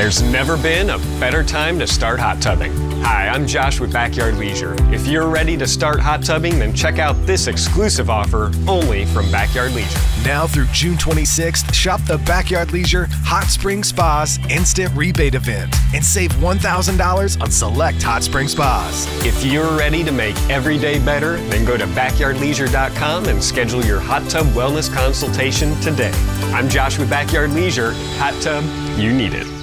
There's never been a better time to start hot tubbing. Hi, I'm Josh with Backyard Leisure. If you're ready to start hot tubbing, then check out this exclusive offer only from Backyard Leisure. Now through June 26th, shop the Backyard Leisure Hot Spring Spas Instant Rebate Event and save $1,000 on select hot spring spas. If you're ready to make every day better, then go to backyardleisure.com and schedule your hot tub wellness consultation today. I'm Josh with Backyard Leisure. Hot tub, you need it.